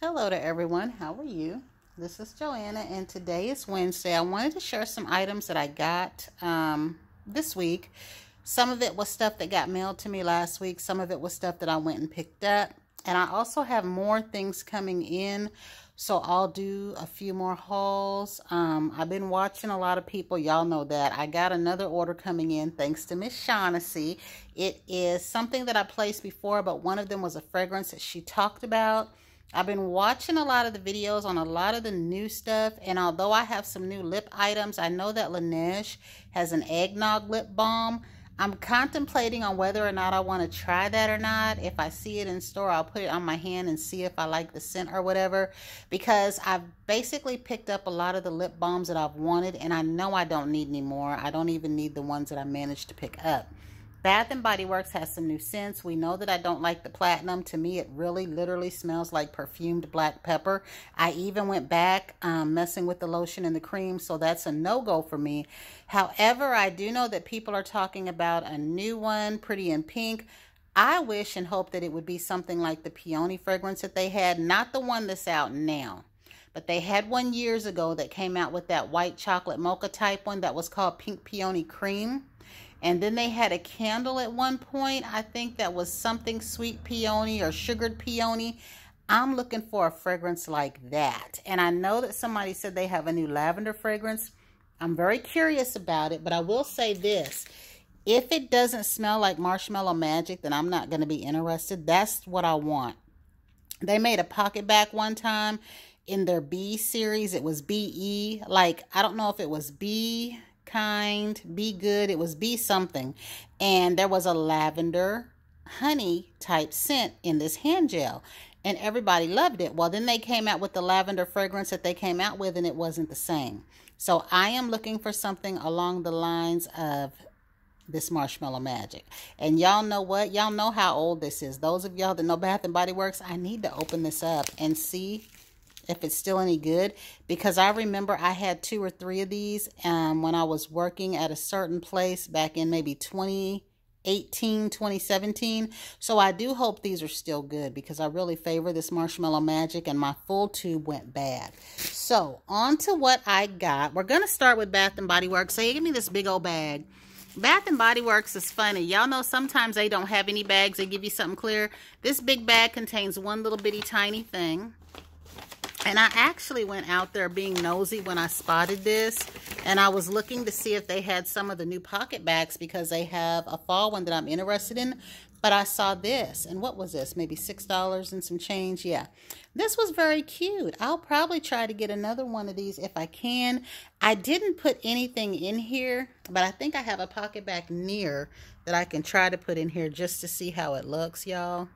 Hello to everyone. How are you? This is Joanna, and today is Wednesday. I wanted to share some items that I got um, this week. Some of it was stuff that got mailed to me last week. Some of it was stuff that I went and picked up. And I also have more things coming in, so I'll do a few more hauls. Um, I've been watching a lot of people. Y'all know that. I got another order coming in thanks to Miss Shaughnessy. It is something that I placed before, but one of them was a fragrance that she talked about. I've been watching a lot of the videos on a lot of the new stuff, and although I have some new lip items, I know that Laneige has an eggnog lip balm. I'm contemplating on whether or not I want to try that or not. If I see it in store, I'll put it on my hand and see if I like the scent or whatever. Because I've basically picked up a lot of the lip balms that I've wanted, and I know I don't need any more. I don't even need the ones that I managed to pick up. Bath and Body Works has some new scents. We know that I don't like the platinum. To me, it really literally smells like perfumed black pepper. I even went back um, messing with the lotion and the cream, so that's a no-go for me. However, I do know that people are talking about a new one, Pretty in Pink. I wish and hope that it would be something like the Peony fragrance that they had, not the one that's out now. But they had one years ago that came out with that white chocolate mocha type one that was called Pink Peony Cream. And then they had a candle at one point. I think that was something sweet peony or sugared peony. I'm looking for a fragrance like that. And I know that somebody said they have a new lavender fragrance. I'm very curious about it, but I will say this. If it doesn't smell like Marshmallow Magic, then I'm not going to be interested. That's what I want. They made a PocketBac one time in their B series. It was BE. Like, I don't know if it was B kind, be good. It was be something. And there was a lavender honey type scent in this hand gel. And everybody loved it. Well, then they came out with the lavender fragrance that they came out with, and it wasn't the same. So I am looking for something along the lines of this marshmallow magic and y'all know what y'all know how old this is those of y'all that know bath and body works i need to open this up and see if it's still any good because I remember I had two or three of these um, when I was working at a certain place back in maybe 2018, 2017. So I do hope these are still good because I really favor this Marshmallow Magic and my full tube went bad. So on to what I got. We're going to start with Bath and Body Works. So they give me this big old bag. Bath and Body Works is funny. Y'all know sometimes they don't have any bags. They give you something clear. This big bag contains one little bitty tiny thing. And I actually went out there being nosy when I spotted this. And I was looking to see if they had some of the new PocketBacs because they have a fall one that I'm interested in. But I saw this. And what was this? Maybe $6 and some change? Yeah. This was very cute. I'll probably try to get another one of these if I can. I didn't put anything in here. But I think I have a PocketBac near that I can try to put in here just to see how it looks, y'all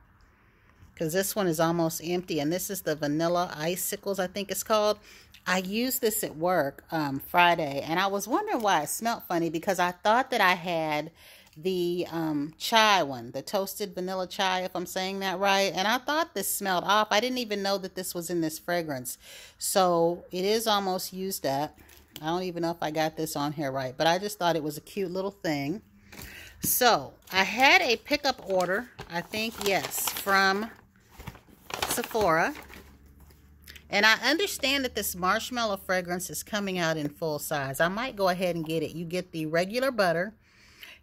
because this one is almost empty. And this is the Vanilla Icicles, I think it's called. I used this at work um, Friday, and I was wondering why it smelled funny because I thought that I had the um, chai one, the toasted vanilla chai, if I'm saying that right. And I thought this smelled off. I didn't even know that this was in this fragrance. So it is almost used up. I don't even know if I got this on here right, but I just thought it was a cute little thing. So I had a pickup order, I think, yes, from Sephora. And I understand that this marshmallow fragrance is coming out in full size. I might go ahead and get it. You get the regular butter.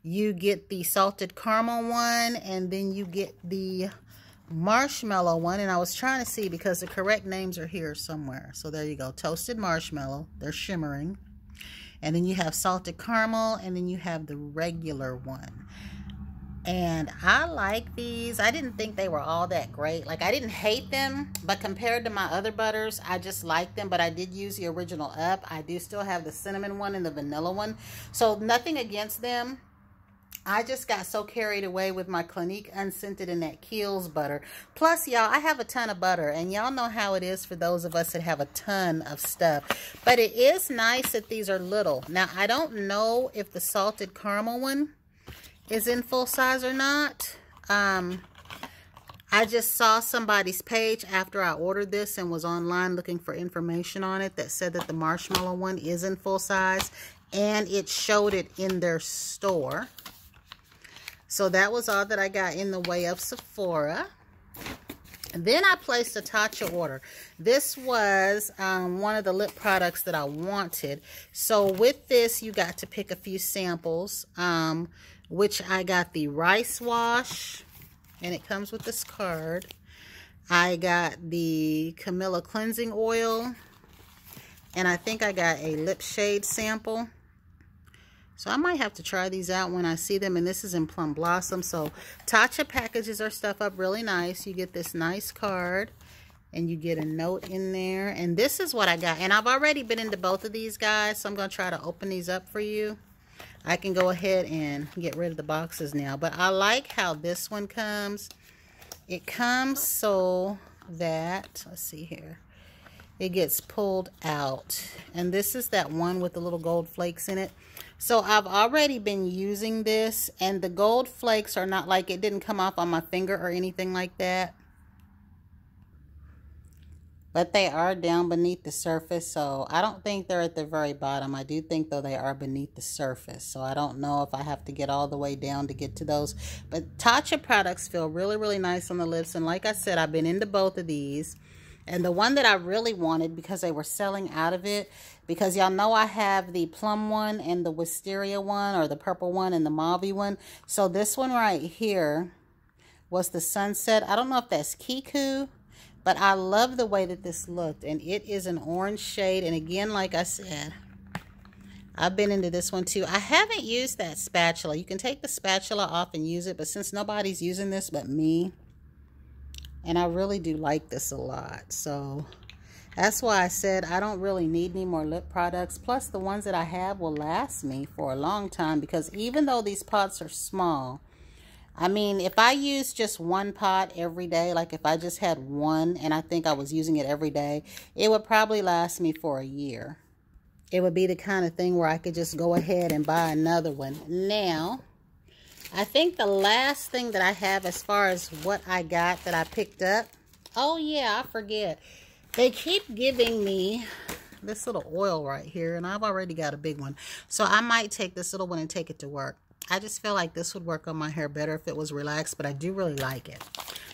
You get the salted caramel one. And then you get the marshmallow one. And I was trying to see because the correct names are here somewhere. So there you go. Toasted marshmallow. They're shimmering. And then you have salted caramel. And then you have the regular one and I like these. I didn't think they were all that great. Like, I didn't hate them, but compared to my other butters, I just like them. But I did use the original up. I do still have the cinnamon one and the vanilla one. So, nothing against them. I just got so carried away with my Clinique Unscented and that Kiehl's butter. Plus, y'all, I have a ton of butter. And y'all know how it is for those of us that have a ton of stuff. But it is nice that these are little. Now, I don't know if the salted caramel one is in full size or not. Um, I just saw somebody's page after I ordered this and was online looking for information on it that said that the marshmallow one is in full size and it showed it in their store. So that was all that I got in the way of Sephora. Then I placed a Tatcha order. This was um, one of the lip products that I wanted. So with this, you got to pick a few samples, um, which I got the Rice Wash, and it comes with this card. I got the Camellia Cleansing Oil, and I think I got a lip shade sample. So I might have to try these out when I see them. And this is in Plum Blossom. So Tatcha packages our stuff up really nice. You get this nice card. And you get a note in there. And this is what I got. And I've already been into both of these guys. So I'm going to try to open these up for you. I can go ahead and get rid of the boxes now. But I like how this one comes. It comes so that, let's see here it gets pulled out. And this is that one with the little gold flakes in it. So I've already been using this and the gold flakes are not like it didn't come off on my finger or anything like that. But they are down beneath the surface, so I don't think they're at the very bottom. I do think, though, they are beneath the surface. So I don't know if I have to get all the way down to get to those. But Tatcha products feel really, really nice on the lips. And like I said, I've been into both of these. And the one that I really wanted because they were selling out of it, because y'all know I have the plum one and the wisteria one or the purple one and the mauve one. So this one right here was the sunset. I don't know if that's Kiku, but I love the way that this looked. And it is an orange shade. And again, like I said, I've been into this one too. I haven't used that spatula. You can take the spatula off and use it, but since nobody's using this but me, and I really do like this a lot. So that's why I said I don't really need any more lip products. Plus the ones that I have will last me for a long time because even though these pots are small, I mean, if I use just one pot every day, like if I just had one and I think I was using it every day, it would probably last me for a year. It would be the kind of thing where I could just go ahead and buy another one. Now, I think the last thing that I have as far as what I got that I picked up. Oh, yeah, I forget. They keep giving me this little oil right here, and I've already got a big one. So I might take this little one and take it to work. I just feel like this would work on my hair better if it was relaxed, but I do really like it.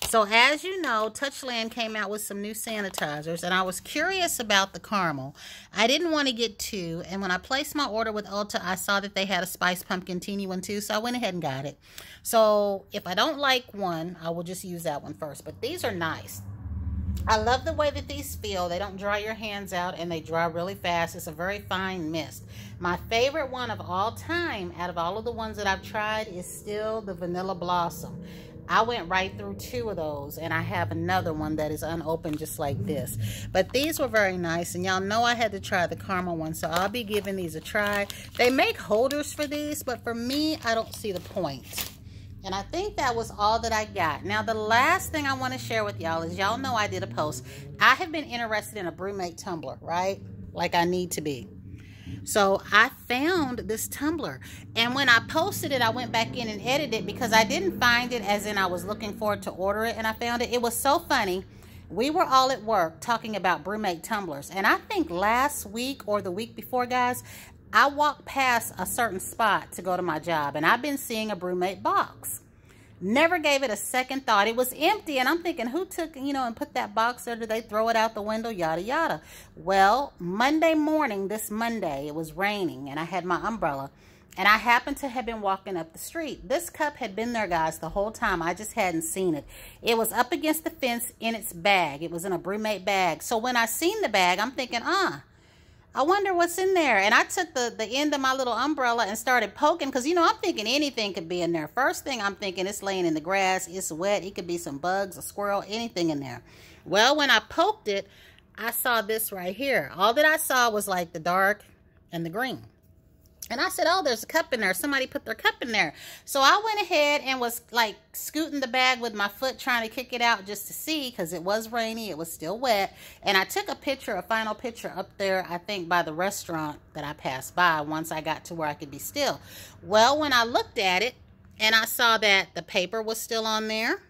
So as you know, Touchland came out with some new sanitizers, and I was curious about the caramel. I didn't want to get two, and when I placed my order with Ulta, I saw that they had a Spice Pumpkin Teeny one too, so I went ahead and got it. So if I don't like one, I will just use that one first, but these are nice. I love the way that these feel. They don't dry your hands out and they dry really fast. It's a very fine mist. My favorite one of all time out of all of the ones that I've tried is still the Vanilla Blossom. I went right through two of those and I have another one that is unopened just like this. But these were very nice and y'all know I had to try the caramel one so I'll be giving these a try. They make holders for these but for me I don't see the point. And I think that was all that I got. Now, the last thing I want to share with y'all is y'all know I did a post. I have been interested in a BrüMate tumbler, right? Like I need to be. So I found this tumbler. And when I posted it, I went back in and edited it because I didn't find it as in I was looking forward to order it. And I found it. It was so funny. We were all at work talking about BrüMate tumblers. And I think last week or the week before, guys, I walked past a certain spot to go to my job. And I've been seeing a BrüMate box. Never gave it a second thought. It was empty, and I'm thinking, who took, you know, and put that box there? Did they throw it out the window? Yada, yada. Well, Monday morning, this Monday, it was raining, and I had my umbrella, and I happened to have been walking up the street. This cup had been there, guys, the whole time. I just hadn't seen it. It was up against the fence in its bag. It was in a BrüMate bag. So when I seen the bag, I'm thinking, ah, uh, I wonder what's in there. And I took the, the end of my little umbrella and started poking because, you know, I'm thinking anything could be in there. First thing I'm thinking, it's laying in the grass. It's wet. It could be some bugs, a squirrel, anything in there. Well, when I poked it, I saw this right here. All that I saw was like the dark and the green. And I said, oh, there's a cup in there. Somebody put their cup in there. So I went ahead and was like scooting the bag with my foot trying to kick it out just to see because it was rainy. It was still wet. And I took a picture, a final picture up there, I think by the restaurant that I passed by once I got to where I could be still. Well, when I looked at it and I saw that the paper was still on there.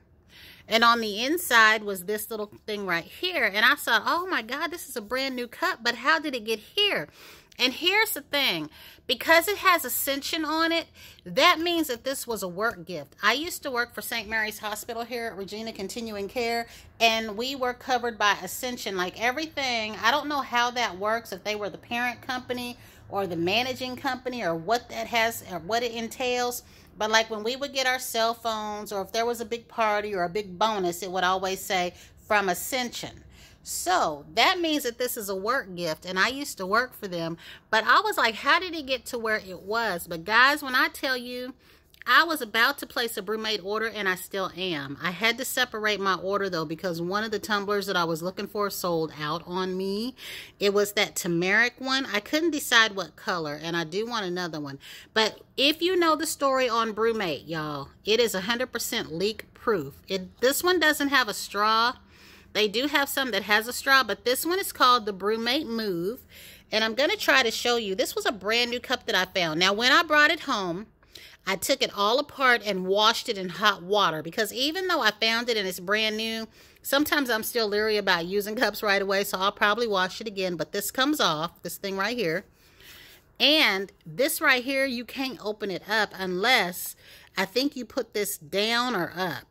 And on the inside was this little thing right here. And I thought, oh my God, this is a brand new cup. But how did it get here? And here's the thing because it has Ascension on it, that means that this was a work gift. I used to work for St. Mary's Hospital here at Regina Continuing Care, and we were covered by Ascension. Like everything, I don't know how that works, if they were the parent company or the managing company or what that has or what it entails. But like when we would get our cell phones or if there was a big party or a big bonus, it would always say from Ascension. So that means that this is a work gift, and I used to work for them. But I was like, how did it get to where it was? But guys, when I tell you, I was about to place a BrüMate order, and I still am. I had to separate my order though because one of the tumblers that I was looking for sold out on me. It was that turmeric one. I couldn't decide what color, and I do want another one. But if you know the story on BrüMate, y'all, it is 100% leak proof. It this one doesn't have a straw they do have some that has a straw, but this one is called the BrüMate MUV. And I'm going to try to show you. This was a brand new cup that I found. Now, when I brought it home, I took it all apart and washed it in hot water because even though I found it and it's brand new, sometimes I'm still leery about using cups right away, so I'll probably wash it again. But this comes off, this thing right here. And this right here, you can't open it up unless I think you put this down or up.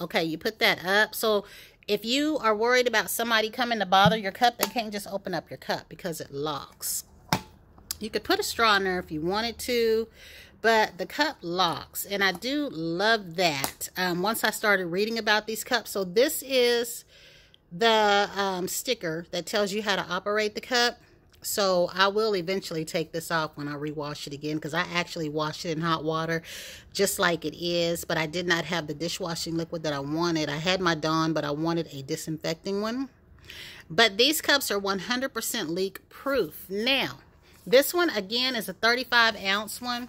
Okay, you put that up. So if you are worried about somebody coming to bother your cup, they can't just open up your cup because it locks. You could put a straw in there if you wanted to, but the cup locks. And I do love that um, once I started reading about these cups. So this is the um, sticker that tells you how to operate the cup. So I will eventually take this off when I rewash it again because I actually washed it in hot water just like it is. But I did not have the dishwashing liquid that I wanted. I had my Dawn, but I wanted a disinfecting one. But these cups are 100% leak proof. Now, this one again is a 35 ounce one.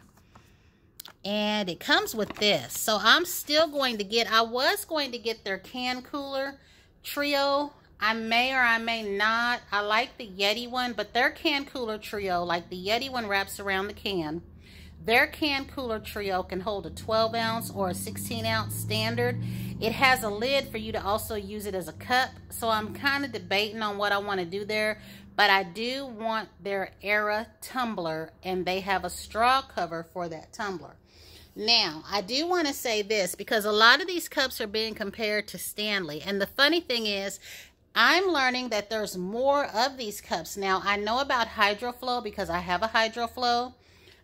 And it comes with this. So I'm still going to get, I was going to get their can cooler trio I may or I may not. I like the Yeti one, but their can cooler trio, like the Yeti one wraps around the can. Their can cooler trio can hold a 12 ounce or a 16 ounce standard. It has a lid for you to also use it as a cup. So I'm kind of debating on what I want to do there. But I do want their Era tumbler and they have a straw cover for that tumbler. Now, I do want to say this because a lot of these cups are being compared to Stanley. And the funny thing is, I'm learning that there's more of these cups. Now, I know about HydroFlow because I have a HydroFlow.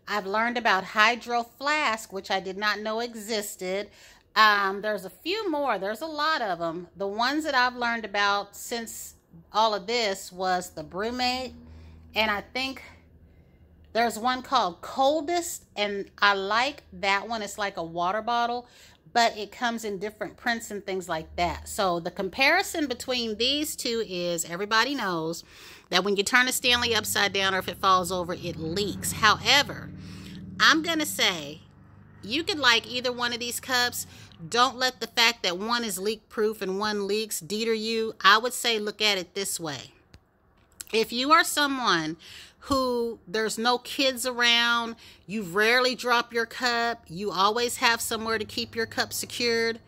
I've learned about Hydro Flask, which I did not know existed. Um, there's a few more. There's a lot of them. The ones that I've learned about since all of this was the BrüMate. And I think there's one called Coldest. And I like that one. It's like a water bottle but it comes in different prints and things like that. So the comparison between these two is everybody knows that when you turn a Stanley upside down or if it falls over, it leaks. However, I'm going to say you could like either one of these cups. Don't let the fact that one is leak proof and one leaks deter you. I would say look at it this way. If you are someone who there's no kids around, you rarely drop your cup, you always have somewhere to keep your cup secured,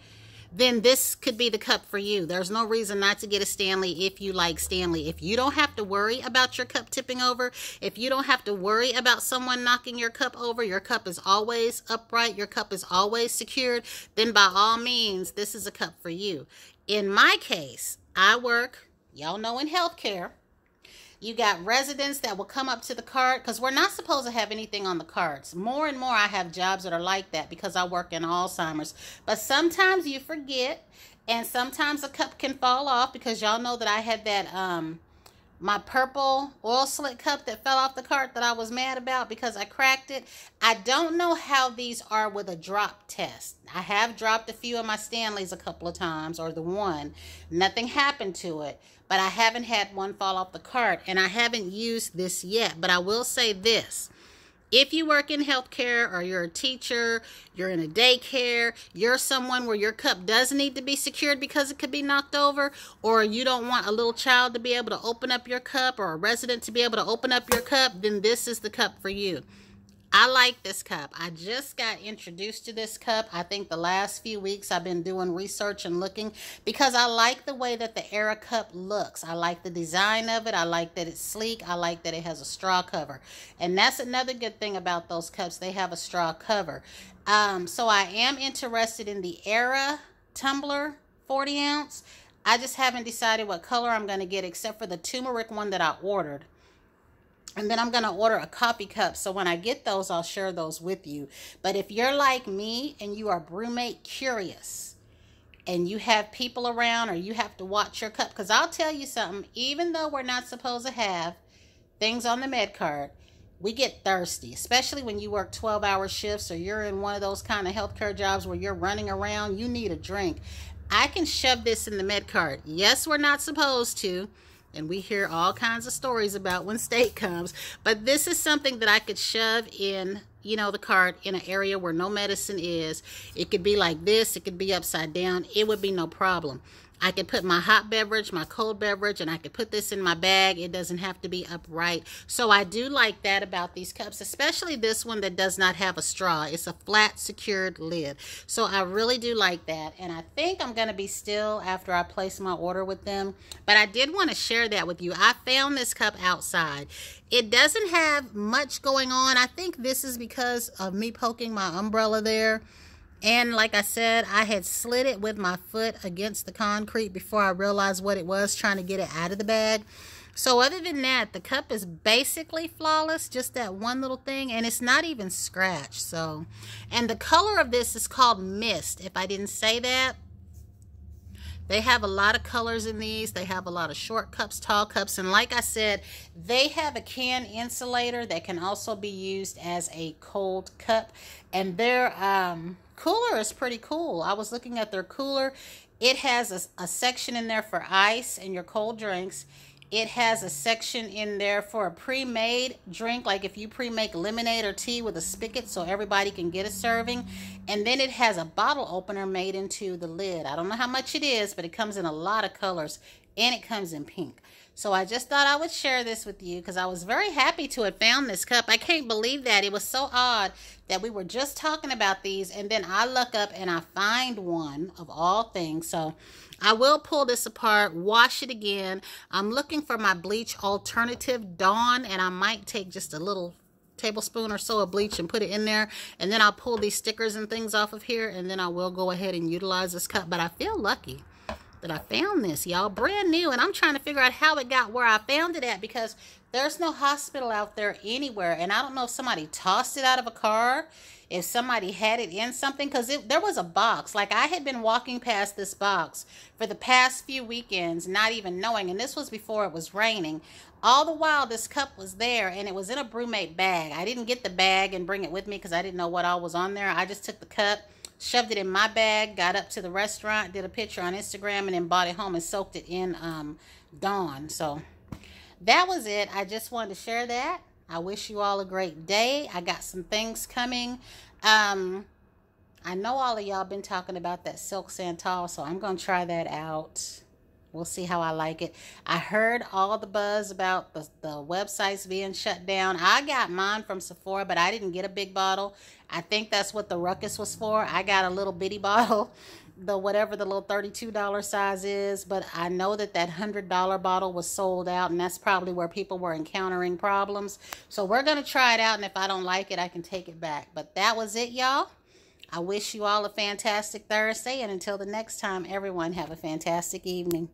then this could be the cup for you. There's no reason not to get a Stanley if you like Stanley. If you don't have to worry about your cup tipping over, if you don't have to worry about someone knocking your cup over, your cup is always upright, your cup is always secured, then by all means, this is a cup for you. In my case, I work, y'all know in healthcare, you got residents that will come up to the cart because we're not supposed to have anything on the carts. More and more, I have jobs that are like that because I work in Alzheimer's. But sometimes you forget, and sometimes a cup can fall off because y'all know that I had that um my purple oil slick cup that fell off the cart that I was mad about because I cracked it. I don't know how these are with a drop test. I have dropped a few of my Stanleys a couple of times, or the one. Nothing happened to it but I haven't had one fall off the cart and I haven't used this yet. But I will say this. If you work in healthcare or you're a teacher, you're in a daycare, you're someone where your cup does need to be secured because it could be knocked over, or you don't want a little child to be able to open up your cup or a resident to be able to open up your cup, then this is the cup for you. I like this cup. I just got introduced to this cup. I think the last few weeks I've been doing research and looking because I like the way that the Era cup looks. I like the design of it. I like that it's sleek. I like that it has a straw cover. And that's another good thing about those cups. They have a straw cover. Um, so I am interested in the Era tumbler 40 ounce. I just haven't decided what color I'm going to get except for the turmeric one that I ordered. And then I'm going to order a coffee cup. So when I get those, I'll share those with you. But if you're like me and you are BrüMate curious and you have people around or you have to watch your cup, because I'll tell you something, even though we're not supposed to have things on the med card, we get thirsty, especially when you work 12 hour shifts or you're in one of those kind of healthcare jobs where you're running around, you need a drink. I can shove this in the med card. Yes, we're not supposed to and we hear all kinds of stories about when state comes. But this is something that i could shove in you know the cart in an area where no medicine is. It could be like this. It could be upside down. It would be no problem I can put my hot beverage, my cold beverage, and I can put this in my bag. It doesn't have to be upright. So I do like that about these cups, especially this one that does not have a straw. It's a flat secured lid. So I really do like that. And I think I'm going to be still after I place my order with them. But I did want to share that with you. I found this cup outside. It doesn't have much going on. I think this is because of me poking my umbrella there. And like I said, I had slid it with my foot against the concrete before I realized what it was, trying to get it out of the bag. So other than that, the cup is basically flawless, just that one little thing, and it's not even scratched. So, and the color of this is called Mist. If I didn't say that, they have a lot of colors in these. They have a lot of short cups, tall cups. And like I said, they have a can insulator that can also be used as a cold cup. And their um, cooler is pretty cool. I was looking at their cooler. It has a, a section in there for ice and your cold drinks. It has a section in there for a pre-made drink, like if you pre-make lemonade or tea with a spigot so everybody can get a serving. And then it has a bottle opener made into the lid. I don't know how much it is, but it comes in a lot of colors and it comes in pink. So I just thought I would share this with you because I was very happy to have found this cup. I can't believe that. It was so odd that we were just talking about these and then I look up and I find one of all things. So I will pull this apart, wash it again. I'm looking for my bleach alternative Dawn and I might take just a little tablespoon or so of bleach and put it in there and then I'll pull these stickers and things off of here and then I will go ahead and utilize this cup but I feel lucky that I found this y'all. Brand new and I'm trying to figure out how it got where I found it at because there's no hospital out there anywhere and I don't know if somebody tossed it out of a car if somebody had it in something because there was a box. Like i had been walking past this box for the past few weekends not even knowing and this was before it was raining. All the while this cup was there and it was in a BrüMate bag. I didn't get the bag and bring it with me because i didn't know what all was on there. I just took the cup shoved it in my bag got up to the restaurant did a picture on instagram and then bought it home and soaked it in um, dawn so that was it i just wanted to share that I wish you all a great day. I got some things coming. Um, I know all of y'all been talking about that Silk Santal, so I'm going to try that out. We'll see how I like it. I heard all the buzz about the, the websites being shut down. I got mine from Sephora, but I didn't get a big bottle. I think that's what the ruckus was for. I got a little bitty bottle the whatever the little $32 size is, but I know that that $100 bottle was sold out, and that's probably where people were encountering problems. So we're going to try it out, and if I don't like it, I can take it back. But that was it, y'all. I wish you all a fantastic Thursday, and until the next time, everyone have a fantastic evening.